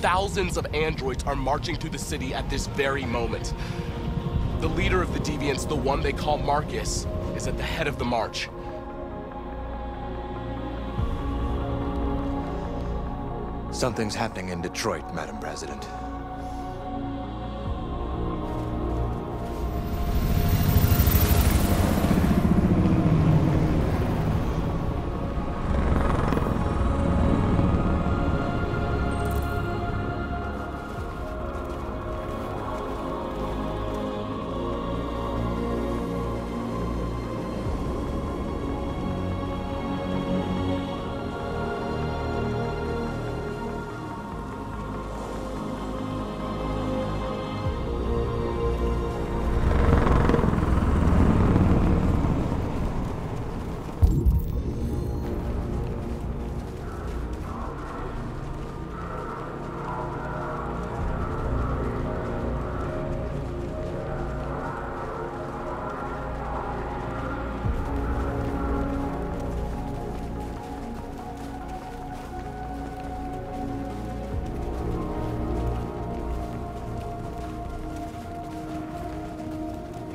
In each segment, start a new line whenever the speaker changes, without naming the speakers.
thousands of androids are marching through the city at this very moment. The leader of the Deviants, the one they call Marcus, is at the head of the march.
Something's happening in Detroit, Madam President.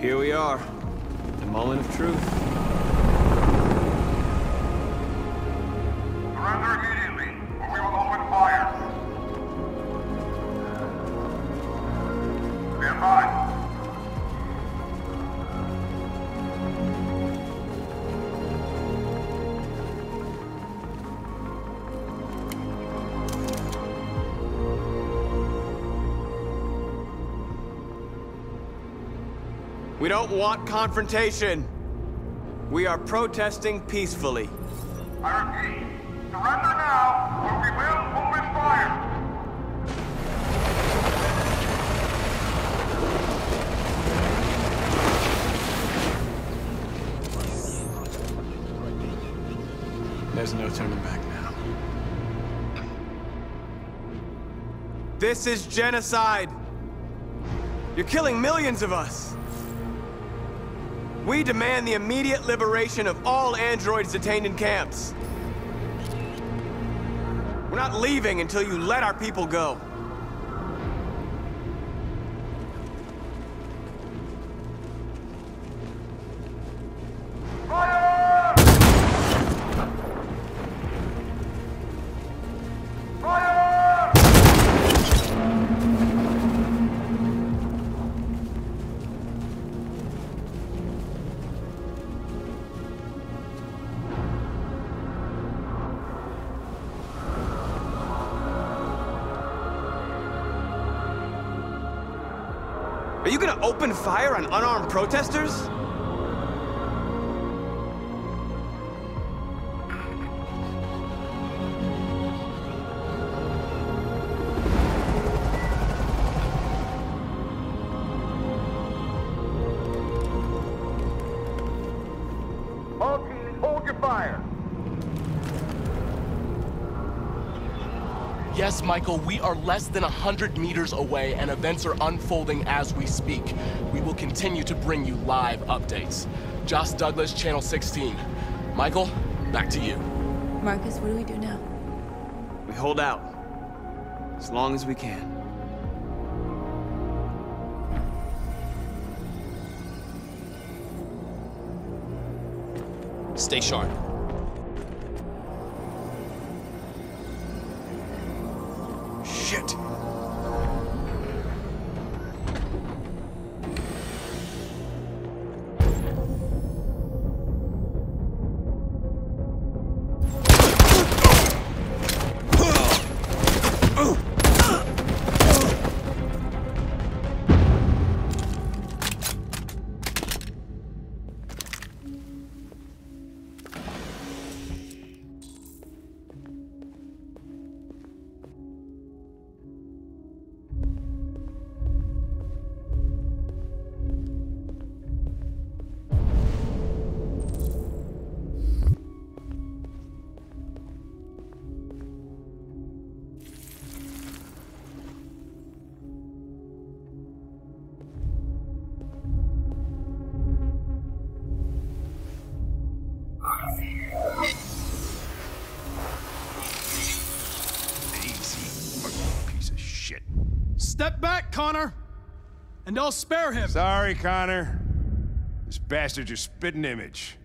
Here we are. The moment of truth.
We
don't want confrontation. We are protesting peacefully.
I repeat, surrender now, or we will open fire.
There's no turning back now. This is genocide. You're killing millions of us. We demand the immediate liberation of all androids detained in camps. We're not leaving until you let our people go. Open fire on unarmed protesters?
Michael, we are less than 100 meters away and events are unfolding as we speak. We will continue to bring you live updates. Joss Douglas, Channel 16. Michael, back to you.
Marcus, what do we do now?
We hold out. As long as we can.
Stay sharp.
And I'll spare him!
Sorry, Connor. This bastard's your spitting image.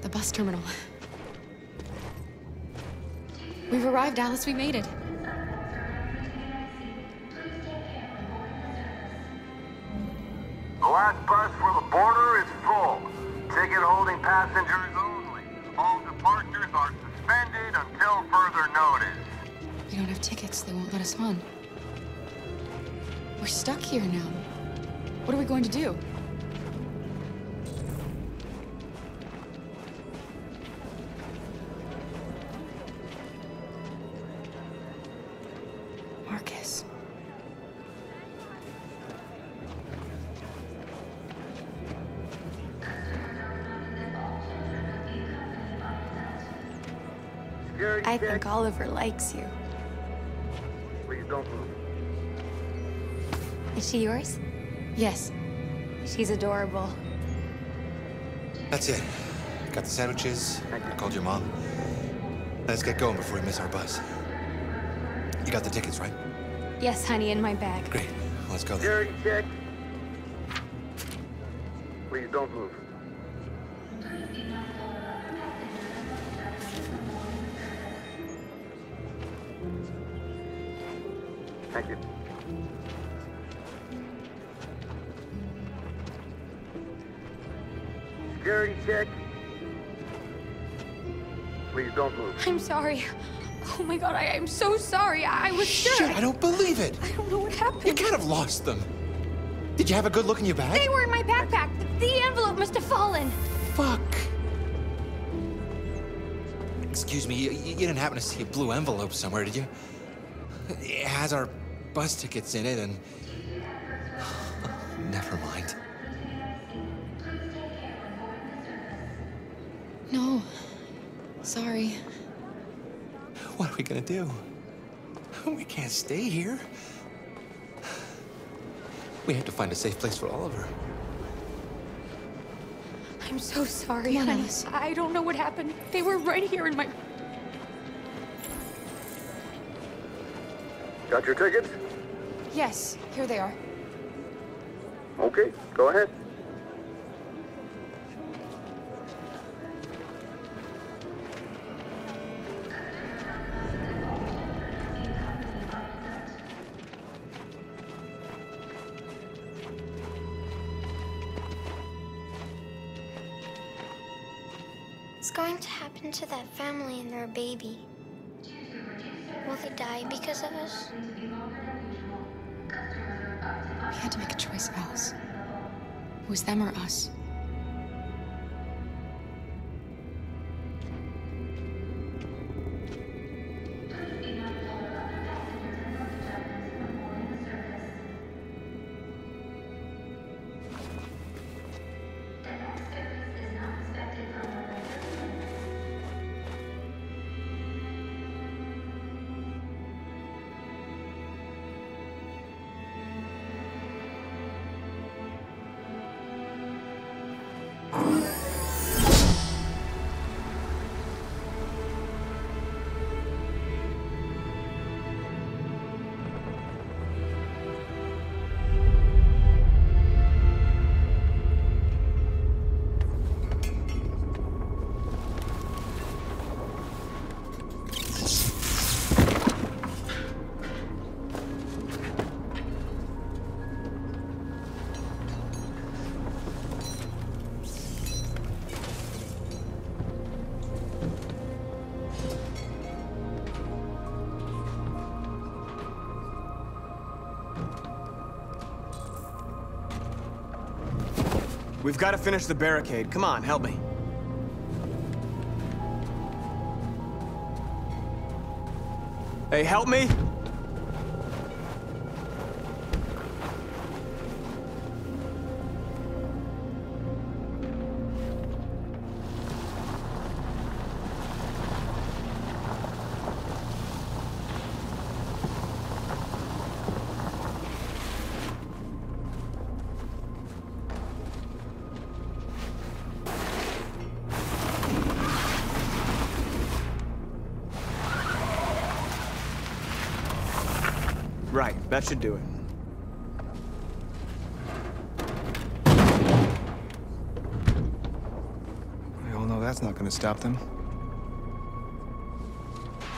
The bus terminal. We've arrived, Alice. We made it.
The last bus for the border is full. Ticket holding passengers
We don't have tickets. They won't let us on. We're stuck here now. What are we going to do?
Security
think Oliver likes you.
Please don't move.
Is she yours?
Yes.
She's adorable.
That's it. Got the sandwiches. I called your mom. Let's get going before we miss our bus. You got the tickets, right?
Yes, honey, in my bag.
Great. Let's go then.
Security check. Please don't move.
I'm sorry. Oh my god, I am so sorry. I, I was sure.
Shit, I don't believe it.
I don't know what happened.
You kind of lost them. Did you have a good look in your bag?
They were in my backpack. The envelope must have fallen.
Fuck. Excuse me, you, you didn't happen to see a blue envelope somewhere, did you? It has our bus tickets in it and. Never mind.
No. Sorry.
What are we gonna do? We can't stay here. We have to find a safe place for Oliver.
I'm so sorry,
Come on,
honey.
Alice.
I don't know what happened. They were right here in my.
Got your tickets?
Yes, here they are.
Okay, go ahead.
Baby? Will they die because of us?
We had to make a choice, Alice. It was them or us.
We've got to finish the barricade. Come on, help me. Hey, help me! That should do it.
We all know that's not gonna stop them.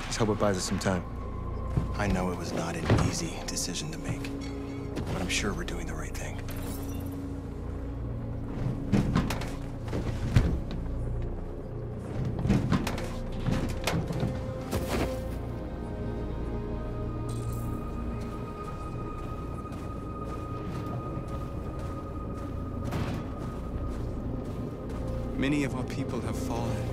Let's hope it buys us some time.
I know it was not an easy decision to make, but I'm sure we're doing the right thing.
Our people have fallen.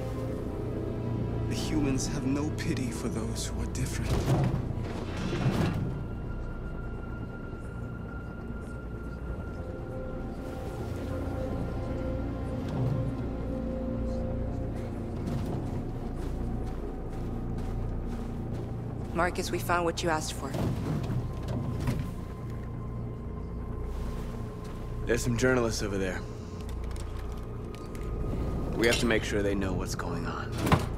The humans have no pity for those who are different.
Marcus, we found what you asked for.
There's some journalists over there. We have to make sure they know what's going on.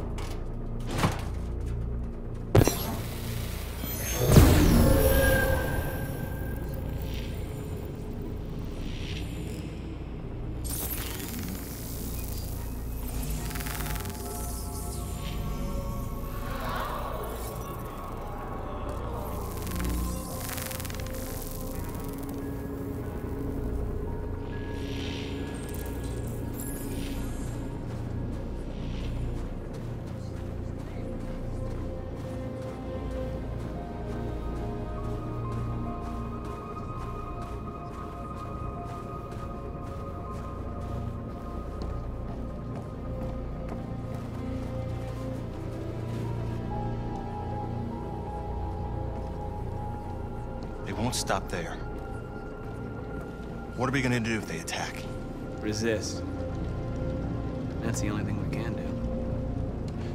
Won't stop there. What are we gonna do if they attack?
Resist. That's the only thing we can do.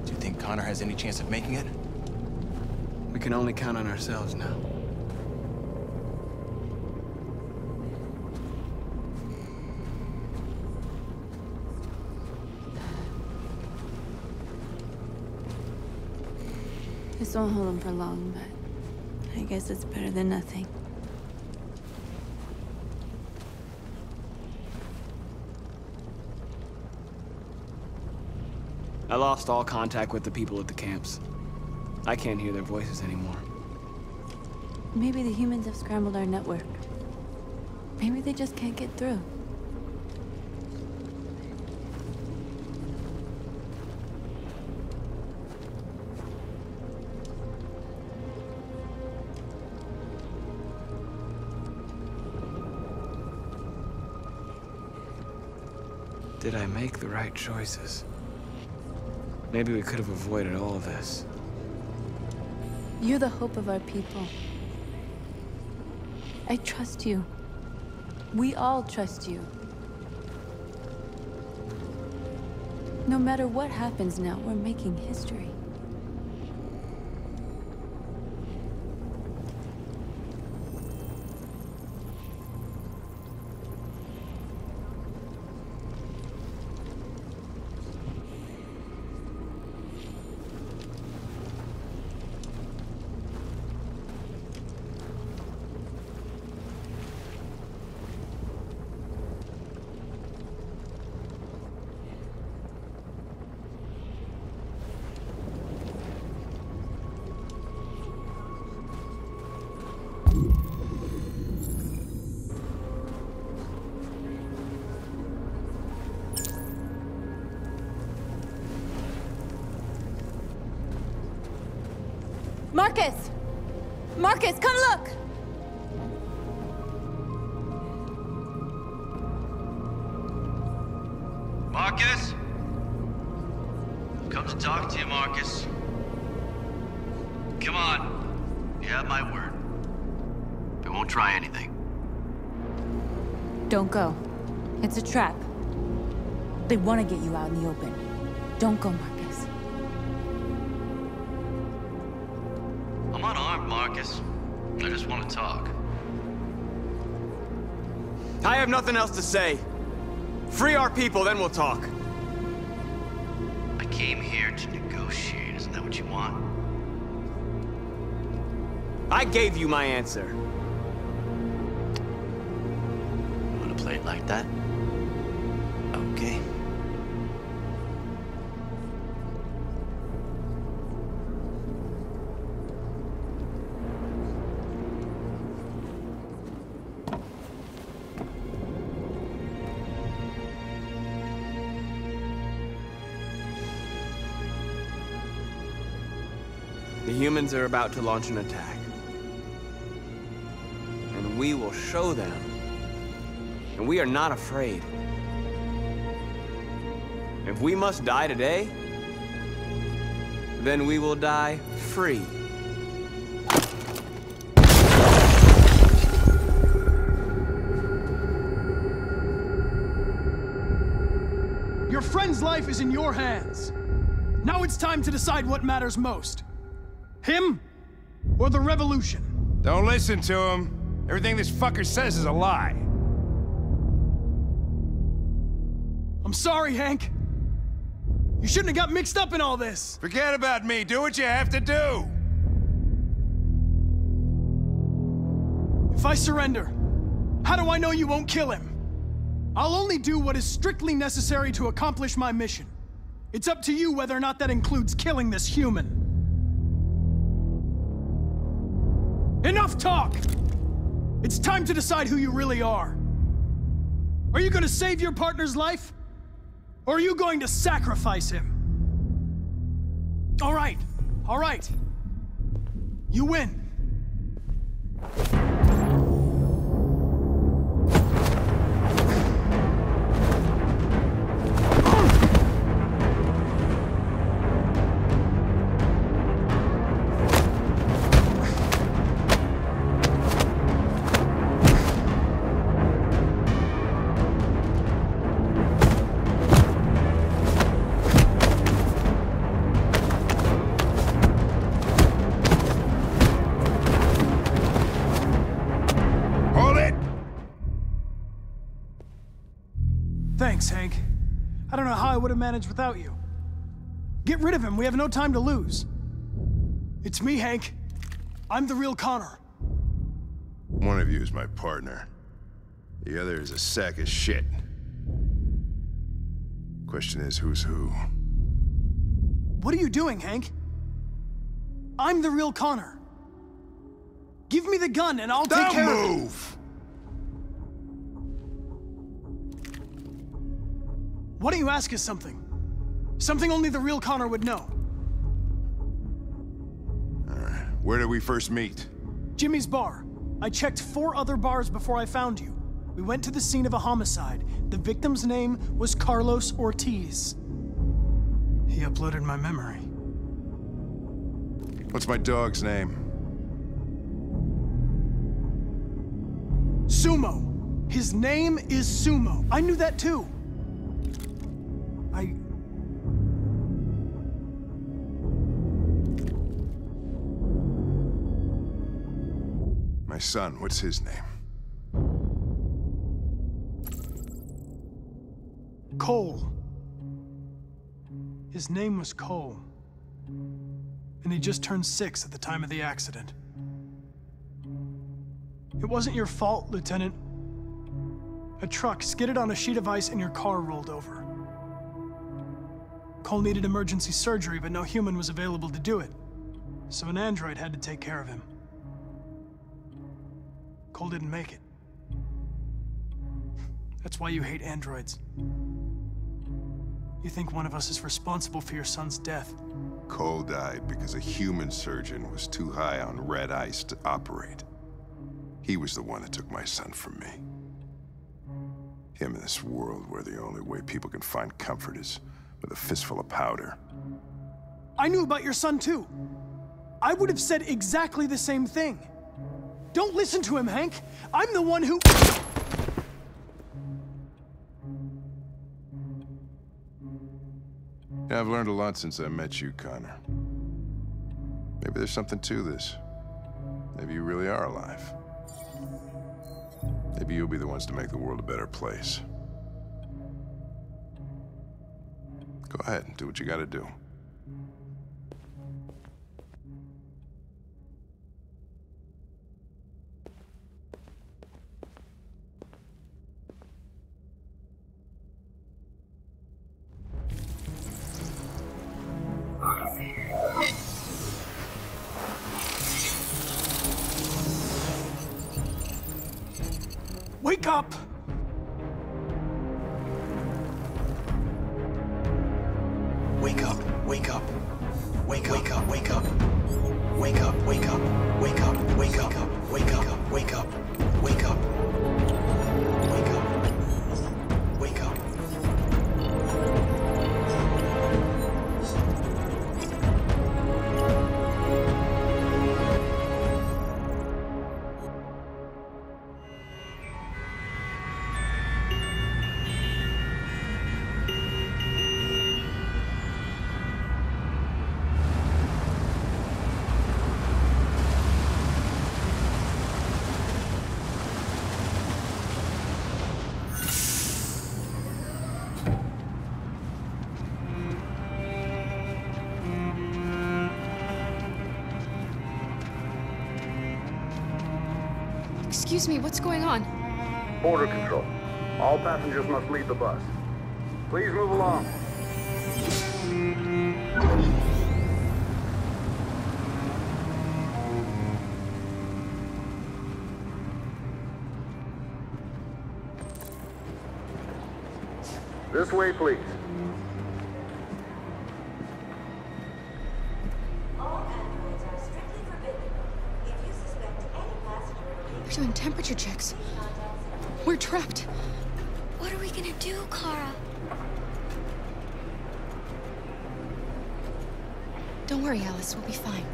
Do you think Connor has any chance of making it?
We can only count on ourselves now.
This won't hold him for long, but I guess it's better than nothing.
I lost all contact with the people at the camps. I can't hear their voices anymore.
Maybe the humans have scrambled our network. Maybe they just can't get through.
Did I make the right choices? Maybe we could have avoided all of this.
You're the hope of our people. I trust you. We all trust you. No matter what happens now, we're making history. Marcus! Marcus, come look!
Marcus? Come to talk to you, Marcus. Come on. You have my word. We won't try anything.
Don't go. It's a trap. They want to get you out in the open. Don't go, Marcus.
Marcus. I just want to talk.
I have nothing else to say. Free our people, then we'll talk.
I came here to negotiate. Isn't that what you want?
I gave you my answer.
You want to play it like that?
Humans are about to launch an attack. And we will show them. And we are not afraid. If we must die today, then we will die free.
Your friend's life is in your hands. Now it's time to decide what matters most. Him or the revolution?
Don't listen to him. Everything this fucker says is a lie.
I'm sorry, Hank. You shouldn't have got mixed up in all this.
Forget about me. Do what you have to do.
If I surrender, how do I know you won't kill him? I'll only do what is strictly necessary to accomplish my mission. It's up to you whether or not that includes killing this human. Enough talk! It's time to decide who you really are. Are you going to save your partner's life? Or are you going to sacrifice him? All right, all right. You win. Would have managed without you. Get rid of him. We have no time to lose. It's me, Hank. I'm the real Connor.
One of you is my partner. The other is a sack of shit. Question is, who's who?
What are you doing, Hank? I'm the real Connor. Give me the gun and I'll take
Don't
care of it.
move!
Why don't you ask us something? Something only the real Connor would know.
Where did we first meet?
Jimmy's bar. I checked four other bars before I found you. We went to the scene of a homicide. The victim's name was Carlos Ortiz. He uploaded my memory.
What's my dog's name?
Sumo. His name is Sumo. I knew that too.
My son, what's his name?
Cole. His name was Cole. And he just turned six at the time of the accident. It wasn't your fault, Lieutenant. A truck skidded on a sheet of ice and your car rolled over. Cole needed emergency surgery, but no human was available to do it. So an android had to take care of him. Cole didn't make it. That's why you hate androids. You think one of us is responsible for your son's death.
Cole died because a human surgeon was too high on red ice to operate. He was the one that took my son from me. Him in this world where the only way people can find comfort is with a fistful of powder.
I knew about your son too. I would have said exactly the same thing. Don't listen to him, Hank. I'm the one who.
Yeah, I've learned a lot since I met you, Connor. Maybe there's something to this. Maybe you really are alive. Maybe you'll be the ones to make the world a better place. Go ahead and do what you gotta do.
Wake up!
Excuse me, what's going on?
Border control. All passengers must leave the bus. Please move along. This way, please.
They're doing temperature checks. We're trapped.
What are we gonna do, Kara?
Don't worry, Alice. We'll be fine.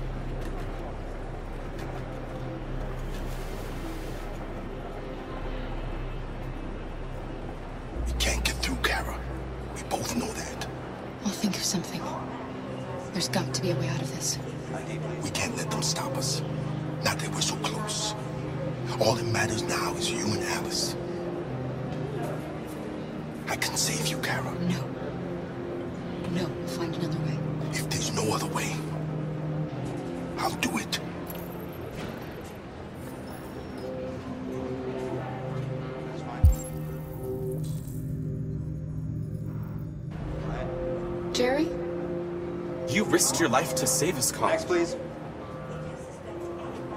Risked your life to save us, Carl.
Next, please.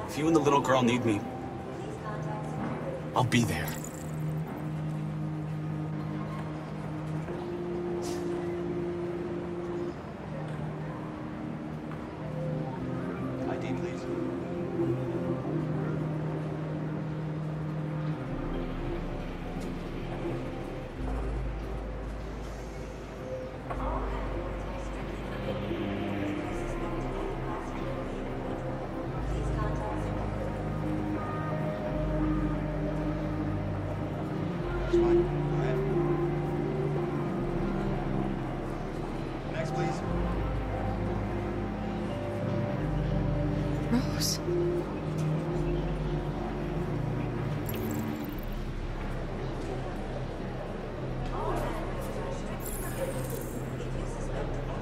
If you and the little girl need me, I'll be there.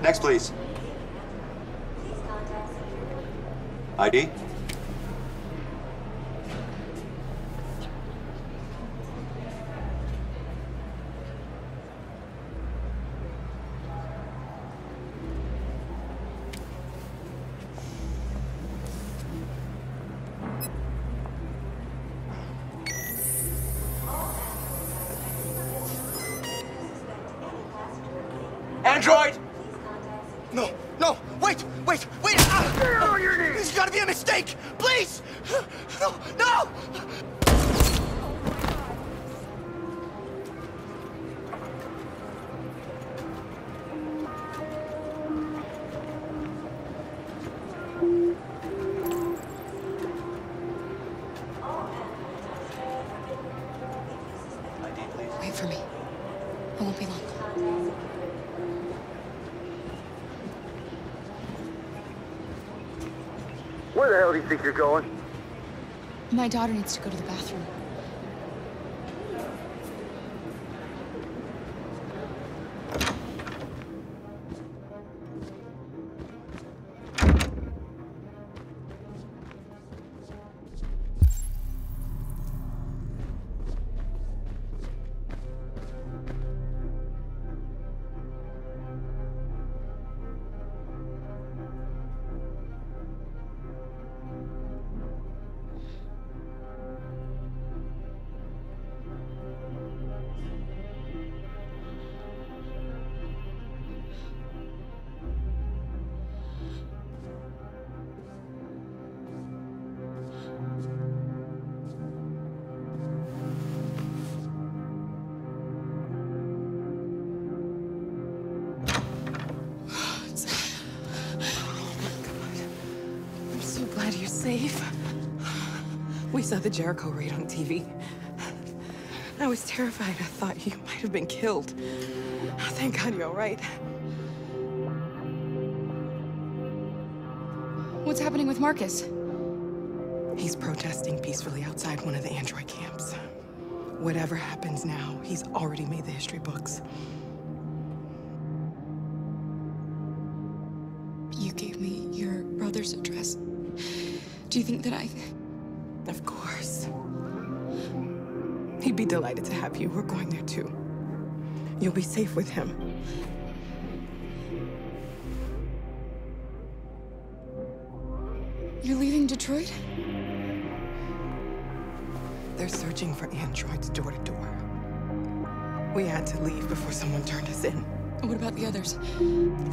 Next, please. ID?
Android! No, no, wait, wait, wait! Ah! There's gotta be a mistake! Please! No, no!
Going?
My daughter needs to go to the bathroom.
Saw the Jericho raid on TV. I was terrified. I thought you might have been killed. Oh, thank God you're all right.
What's happening with Marcus?
He's protesting peacefully outside one of the android camps. Whatever happens now, he's already made the history books.
You gave me your brother's address. Do you think that I...
He'd be delighted to have you. We're going there too. You'll be safe with him.
You're leaving Detroit?
They're searching for androids door to door. We had to leave before someone turned us in.
What about the others?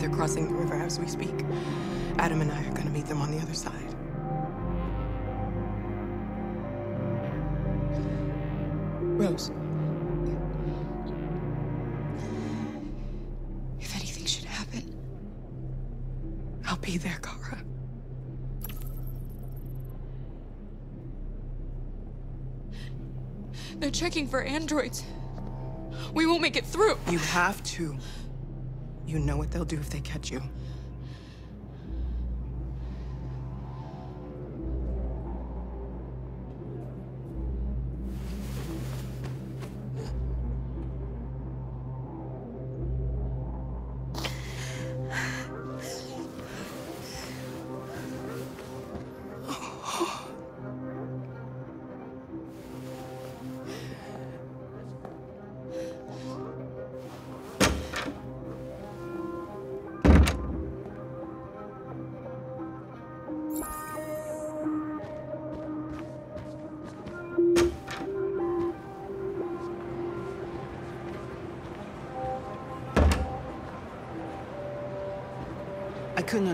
They're crossing the river as we speak. Adam and I are gonna meet them on the other side.
Rose. If anything should happen,
I'll be there, Kara.
they're checking for androids. We won't make it through.
You have to. You know what they'll do if they catch you.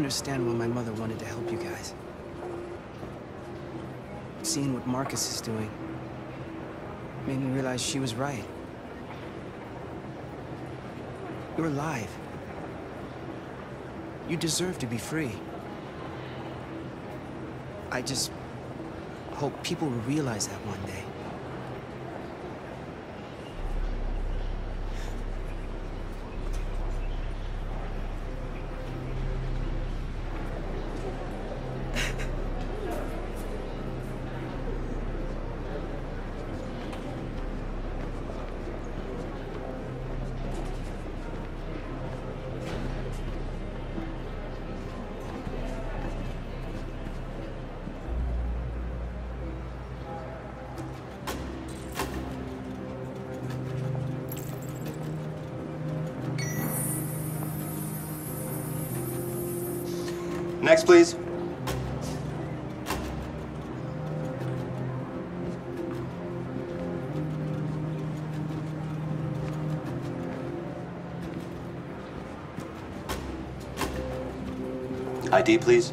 Understand why my mother wanted to help you guys. Seeing what Marcus is doing made me realize she was right. You're alive. You deserve to be free. I just hope people will realize that one day.
Please. ID, please.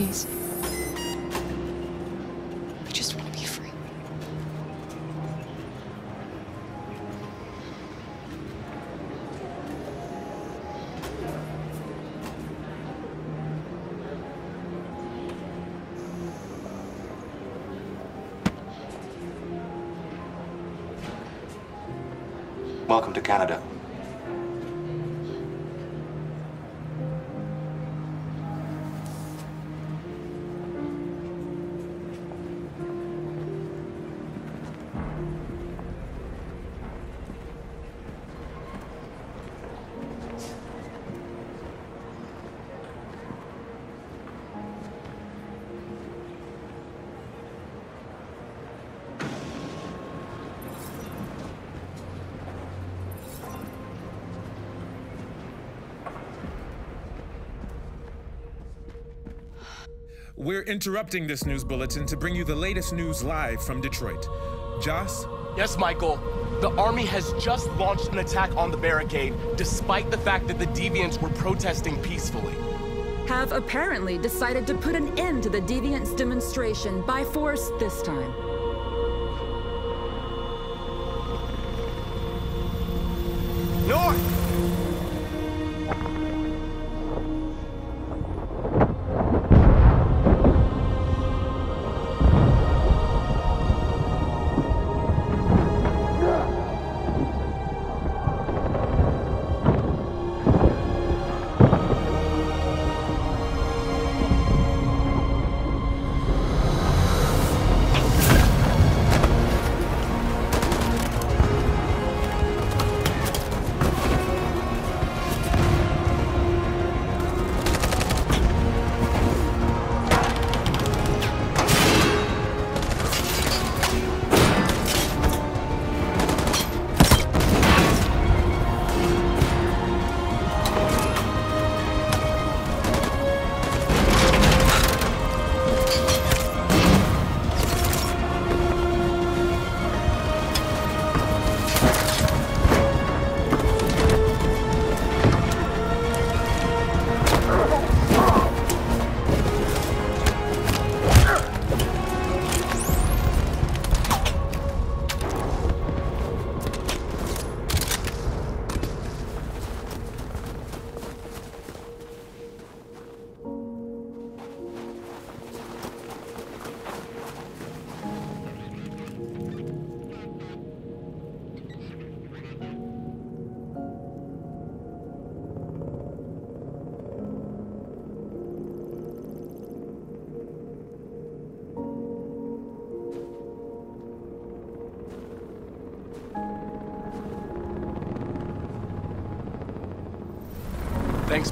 Please. I just want to be free.
Welcome to Canada.
We're interrupting this news bulletin to bring you the latest news live from Detroit. Joss?
Yes, Michael. The army has just launched an attack on the barricade, despite the fact that the deviants were protesting peacefully.
have apparently decided to put an end to the Deviants demonstration by force this time.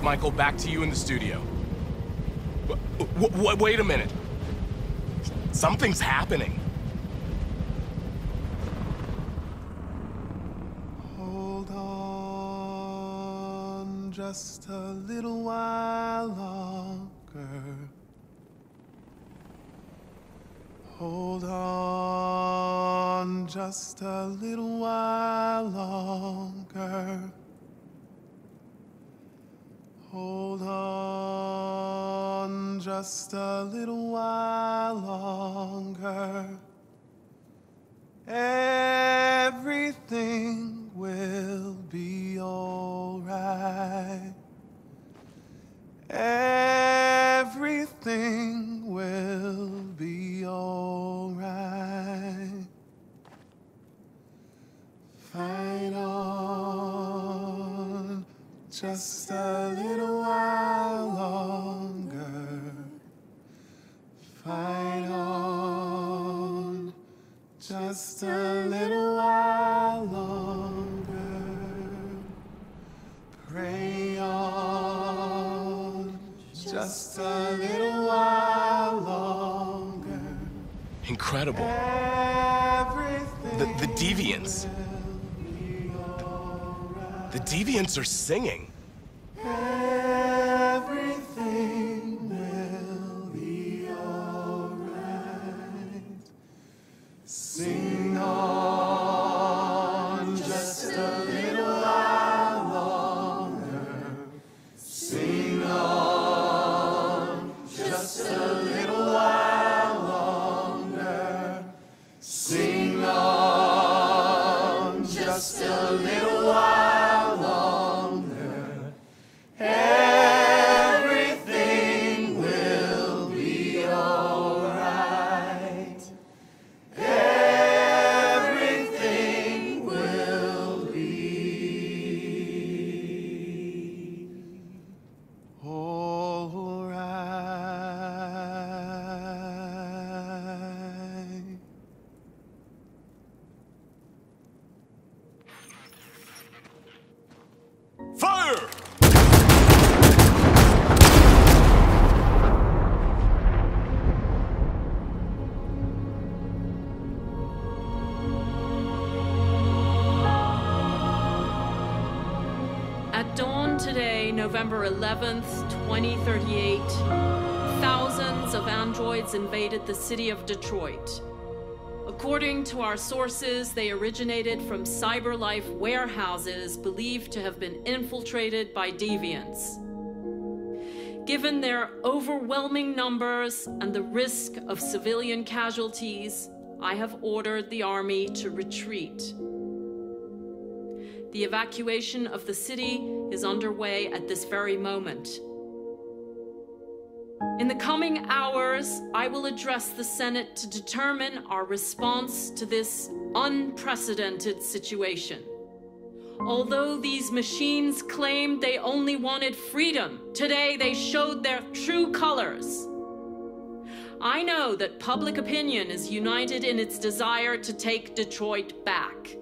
Michael. Back to you in the studio. W wait a minute. Something's happening.
Hold on just a little while longer. Hold on just a little while longer. Hold on just a little while longer. Everything will be alright. Everything will be alright. Fight on just a just a little while longer. Pray on just a little while longer.
Incredible. The, the Deviants. The Deviants are singing.
November 11th, 2038, thousands of androids invaded the city of Detroit. According to our sources, they originated from CyberLife warehouses believed to have been infiltrated by deviants. Given their overwhelming numbers and the risk of civilian casualties, I have ordered the army to retreat. The evacuation of the city is underway at this very moment. In the coming hours, I will address the Senate to determine our response to this unprecedented situation. Although these machines claimed they only wanted freedom, today they showed their true colors. I know that public opinion is united in its desire to take Detroit back.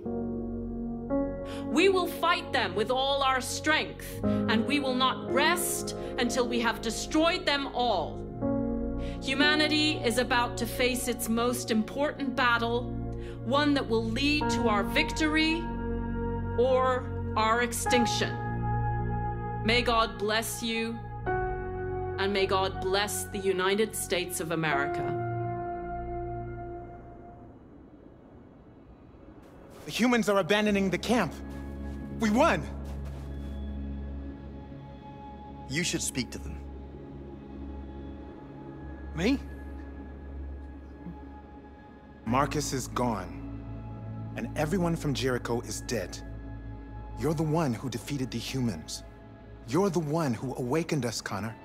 We will fight them with all our strength, and we will not rest until we have destroyed them all. Humanity is about to face its most important battle, one that will lead to our victory or our extinction. May God bless you, and may God bless the United States of America.
The humans are abandoning the camp. We won!
You should speak to them.
Me? Marcus is gone. And everyone from Jericho is dead. You're the one who defeated the humans. You're the one who awakened us, Connor.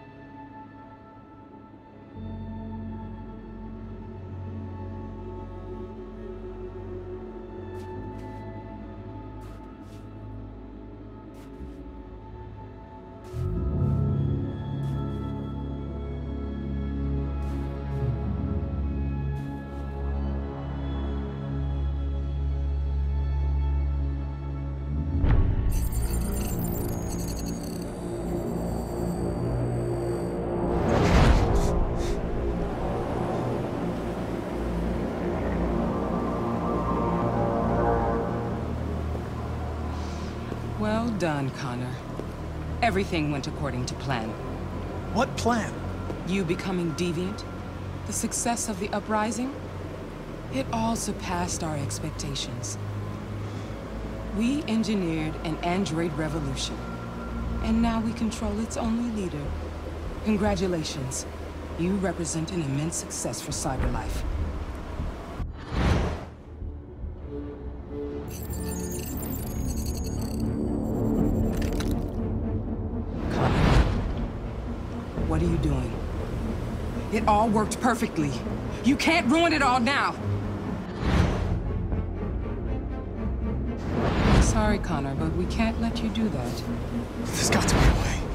Everything went according to plan.
What plan?
You becoming deviant? The success of the uprising? It all surpassed our expectations. We engineered an android revolution. And now we control its only leader. Congratulations. You represent an immense success for Cyberlife. It all worked perfectly. You can't ruin it all now. Sorry, Connor, but we can't let you do that.
There's got to be a way.